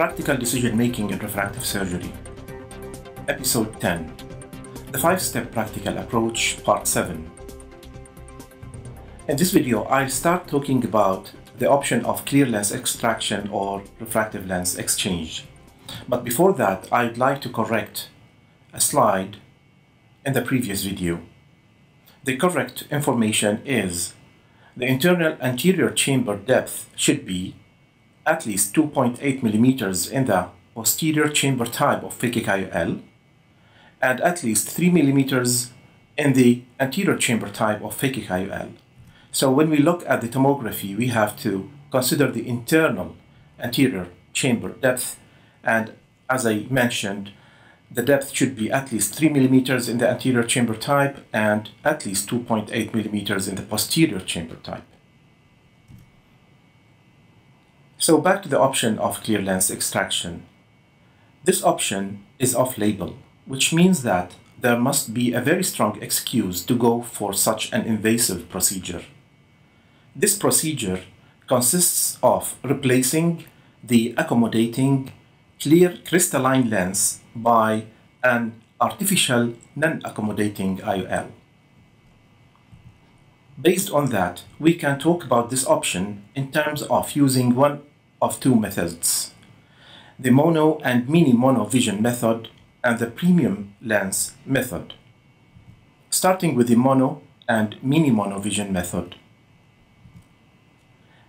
Practical Decision Making in Refractive Surgery, Episode 10 The 5 Step Practical Approach, Part 7. In this video, I'll start talking about the option of clear lens extraction or refractive lens exchange. But before that, I'd like to correct a slide in the previous video. The correct information is the internal anterior chamber depth should be at least 2.8 millimeters in the posterior chamber type of IOL and at least 3 millimeters in the anterior chamber type of IOL. So when we look at the tomography, we have to consider the internal anterior chamber depth and as I mentioned, the depth should be at least 3 millimeters in the anterior chamber type and at least 2.8 millimeters in the posterior chamber type. So back to the option of clear lens extraction. This option is off-label, which means that there must be a very strong excuse to go for such an invasive procedure. This procedure consists of replacing the accommodating clear crystalline lens by an artificial non-accommodating IOL. Based on that, we can talk about this option in terms of using one of two methods the mono and mini mono vision method and the premium lens method. Starting with the mono and mini mono vision method.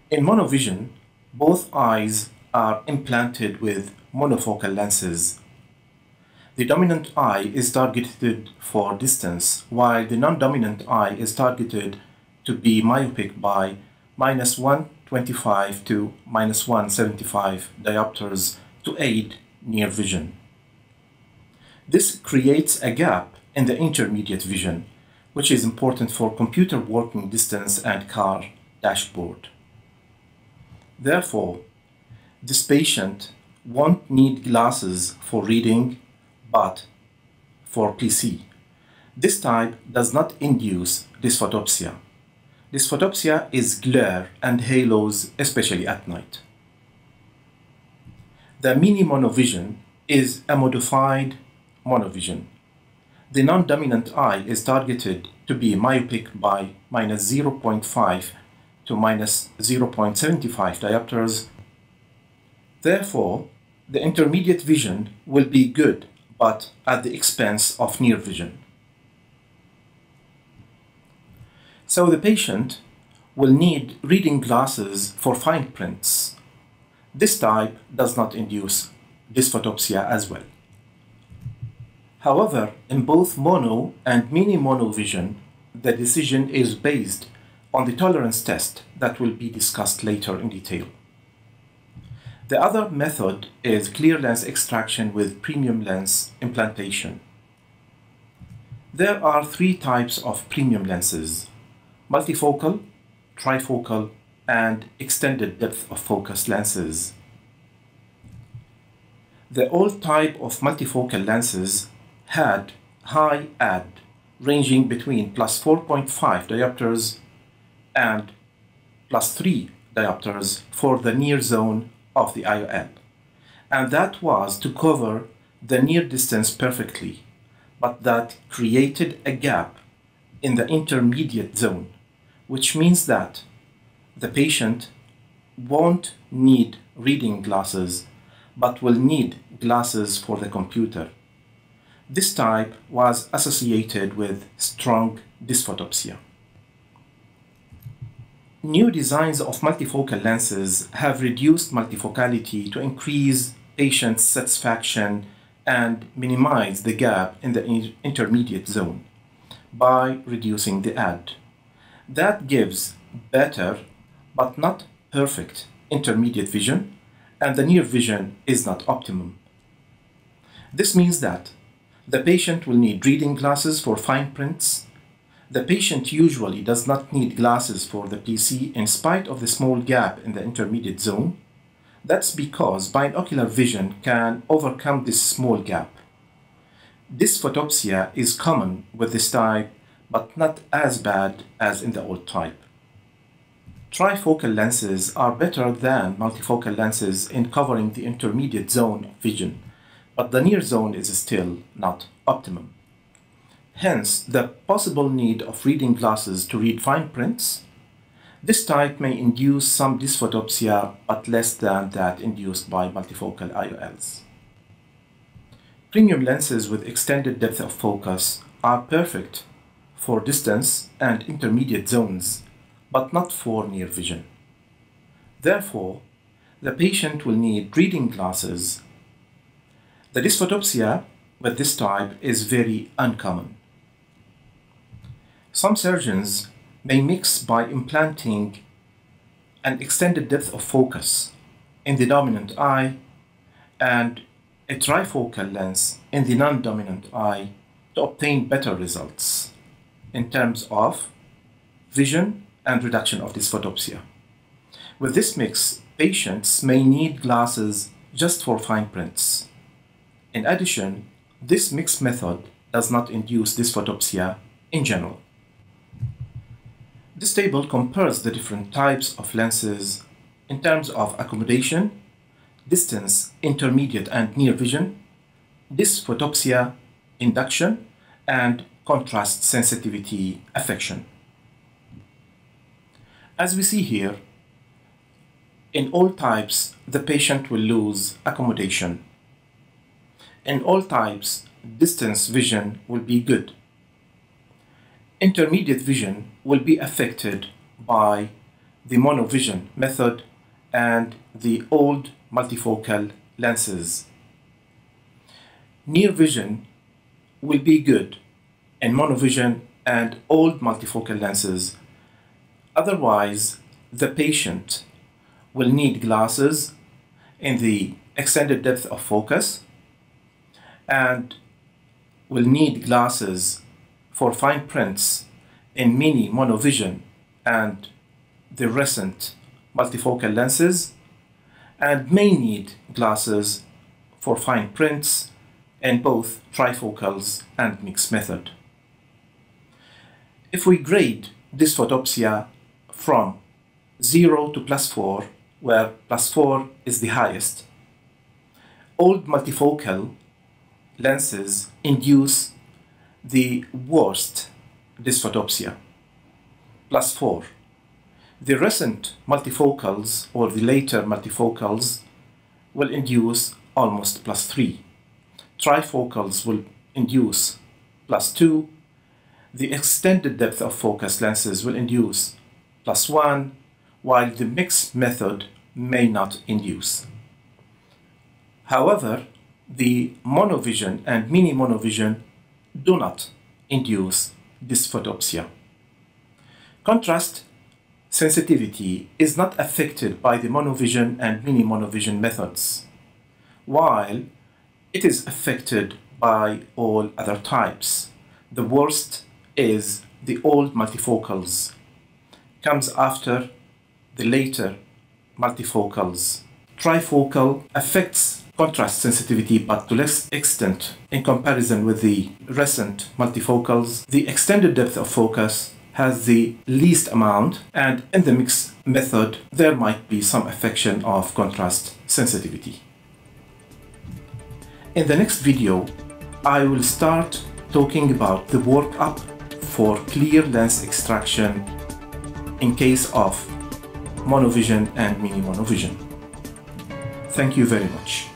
In monovision, both eyes are implanted with monofocal lenses. The dominant eye is targeted for distance, while the non-dominant eye is targeted to be myopic by minus 125 to minus 175 diopters to aid near vision. This creates a gap in the intermediate vision, which is important for computer working distance and car dashboard. Therefore, this patient won't need glasses for reading, but for PC. This type does not induce dysphotopsia. Dysphotopsia is glare and halos, especially at night. The mini monovision is a modified monovision. The non-dominant eye is targeted to be myopic by minus 0.5 to minus 0.75 diopters. Therefore, the intermediate vision will be good, but at the expense of near vision. So the patient will need reading glasses for fine prints. This type does not induce dysphotopsia as well. However, in both mono and mini mono vision, the decision is based on the tolerance test that will be discussed later in detail. The other method is clear lens extraction with premium lens implantation. There are three types of premium lenses multifocal, trifocal, and extended depth of focus lenses. The old type of multifocal lenses had high AD ranging between plus 4.5 diopters and plus 3 diopters for the near zone of the IOL. And that was to cover the near distance perfectly, but that created a gap in the intermediate zone which means that the patient won't need reading glasses but will need glasses for the computer. This type was associated with strong dysphotopsia. New designs of multifocal lenses have reduced multifocality to increase patient satisfaction and minimize the gap in the intermediate zone by reducing the AD. That gives better but not perfect intermediate vision and the near vision is not optimum. This means that the patient will need reading glasses for fine prints. The patient usually does not need glasses for the PC in spite of the small gap in the intermediate zone. That's because binocular vision can overcome this small gap. Dysphotopsia is common with this type but not as bad as in the old type. Trifocal lenses are better than multifocal lenses in covering the intermediate zone of vision, but the near zone is still not optimum. Hence, the possible need of reading glasses to read fine prints. This type may induce some dysphotopsia, but less than that induced by multifocal IOLs. Premium lenses with extended depth of focus are perfect for distance and intermediate zones, but not for near vision. Therefore, the patient will need reading glasses. The dysphotopsia with this type is very uncommon. Some surgeons may mix by implanting an extended depth of focus in the dominant eye and a trifocal lens in the non-dominant eye to obtain better results in terms of vision and reduction of dysphotopsia. With this mix, patients may need glasses just for fine prints. In addition, this mixed method does not induce dysphotopsia in general. This table compares the different types of lenses in terms of accommodation, distance, intermediate and near vision, dysphotopsia, induction, and contrast sensitivity affection. As we see here, in all types, the patient will lose accommodation. In all types, distance vision will be good intermediate vision will be affected by the monovision method and the old multifocal lenses. Near vision will be good in monovision and old multifocal lenses. Otherwise, the patient will need glasses in the extended depth of focus and will need glasses for fine prints in mini monovision and the recent multifocal lenses and may need glasses for fine prints in both trifocals and mixed method. If we grade this dysphotopsia from 0 to plus 4, where plus 4 is the highest, old multifocal lenses induce the worst dysphotopsia, plus 4. The recent multifocals or the later multifocals will induce almost plus 3. Trifocals will induce plus 2. The extended depth of focus lenses will induce plus 1, while the mixed method may not induce. However, the monovision and mini monovision do not induce dysphotopsia. Contrast sensitivity is not affected by the monovision and mini monovision methods, while it is affected by all other types. The worst is the old multifocals, comes after the later multifocals. Trifocal affects contrast sensitivity, but to less extent in comparison with the recent multifocals. The extended depth of focus has the least amount, and in the mix method, there might be some affection of contrast sensitivity. In the next video, I will start talking about the workup for clear lens extraction in case of monovision and mini monovision. Thank you very much.